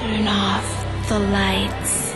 Turn off the lights.